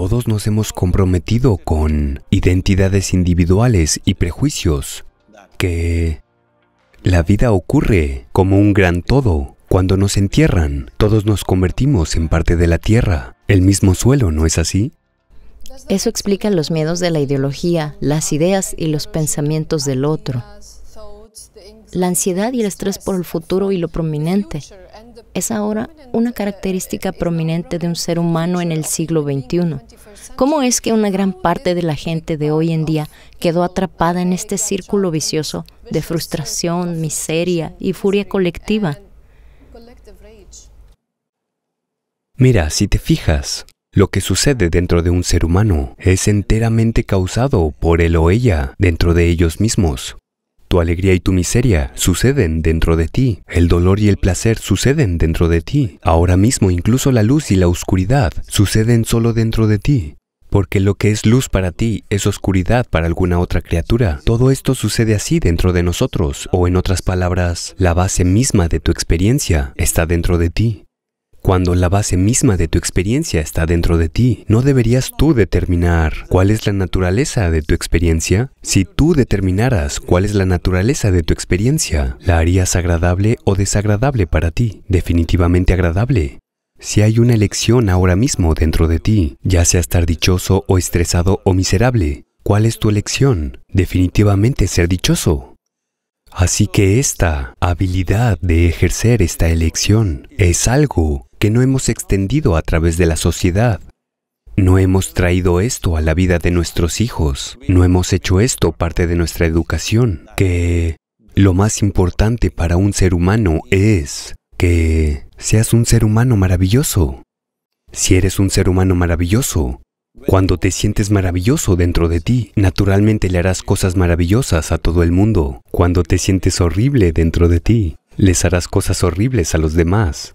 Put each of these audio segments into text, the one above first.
Todos nos hemos comprometido con identidades individuales y prejuicios que la vida ocurre como un gran todo. Cuando nos entierran, todos nos convertimos en parte de la tierra, el mismo suelo, ¿no es así? Eso explica los miedos de la ideología, las ideas y los pensamientos del otro. La ansiedad y el estrés por el futuro y lo prominente es ahora una característica prominente de un ser humano en el siglo XXI. ¿Cómo es que una gran parte de la gente de hoy en día quedó atrapada en este círculo vicioso de frustración, miseria y furia colectiva? Mira, si te fijas, lo que sucede dentro de un ser humano es enteramente causado por él o ella dentro de ellos mismos. Tu alegría y tu miseria suceden dentro de ti. El dolor y el placer suceden dentro de ti. Ahora mismo incluso la luz y la oscuridad suceden solo dentro de ti. Porque lo que es luz para ti es oscuridad para alguna otra criatura. Todo esto sucede así dentro de nosotros, o en otras palabras, la base misma de tu experiencia está dentro de ti. Cuando la base misma de tu experiencia está dentro de ti, ¿no deberías tú determinar cuál es la naturaleza de tu experiencia? Si tú determinaras cuál es la naturaleza de tu experiencia, ¿la harías agradable o desagradable para ti? Definitivamente agradable. Si hay una elección ahora mismo dentro de ti, ya sea estar dichoso o estresado o miserable, ¿cuál es tu elección? Definitivamente ser dichoso. Así que esta habilidad de ejercer esta elección es algo que no hemos extendido a través de la sociedad. No hemos traído esto a la vida de nuestros hijos, no hemos hecho esto parte de nuestra educación, que lo más importante para un ser humano es que seas un ser humano maravilloso. Si eres un ser humano maravilloso, cuando te sientes maravilloso dentro de ti, naturalmente le harás cosas maravillosas a todo el mundo. Cuando te sientes horrible dentro de ti, les harás cosas horribles a los demás.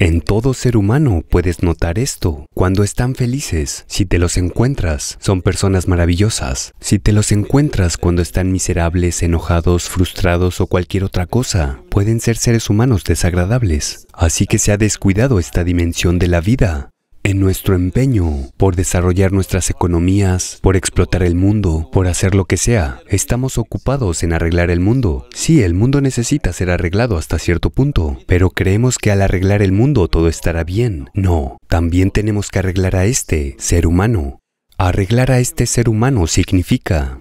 En todo ser humano puedes notar esto. Cuando están felices, si te los encuentras, son personas maravillosas. Si te los encuentras cuando están miserables, enojados, frustrados o cualquier otra cosa, pueden ser seres humanos desagradables. Así que se ha descuidado esta dimensión de la vida. En nuestro empeño por desarrollar nuestras economías, por explotar el mundo, por hacer lo que sea, estamos ocupados en arreglar el mundo. Sí, el mundo necesita ser arreglado hasta cierto punto, pero creemos que al arreglar el mundo todo estará bien. No, también tenemos que arreglar a este ser humano. Arreglar a este ser humano significa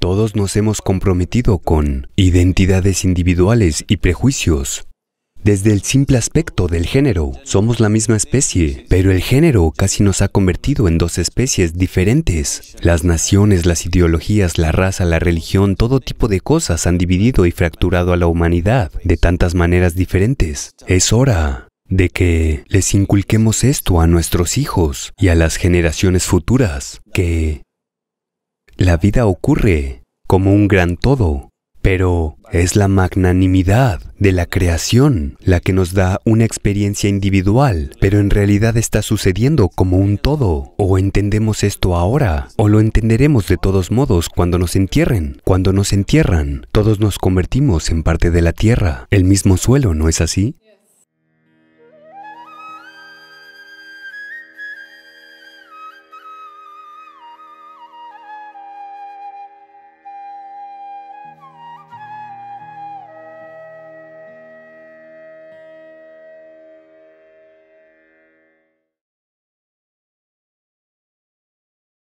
todos nos hemos comprometido con identidades individuales y prejuicios desde el simple aspecto del género, somos la misma especie, pero el género casi nos ha convertido en dos especies diferentes. Las naciones, las ideologías, la raza, la religión, todo tipo de cosas han dividido y fracturado a la humanidad de tantas maneras diferentes. Es hora de que les inculquemos esto a nuestros hijos y a las generaciones futuras, que la vida ocurre como un gran todo, pero es la magnanimidad de la creación la que nos da una experiencia individual, pero en realidad está sucediendo como un todo. O entendemos esto ahora, o lo entenderemos de todos modos cuando nos entierren. Cuando nos entierran, todos nos convertimos en parte de la tierra, el mismo suelo, ¿no es así?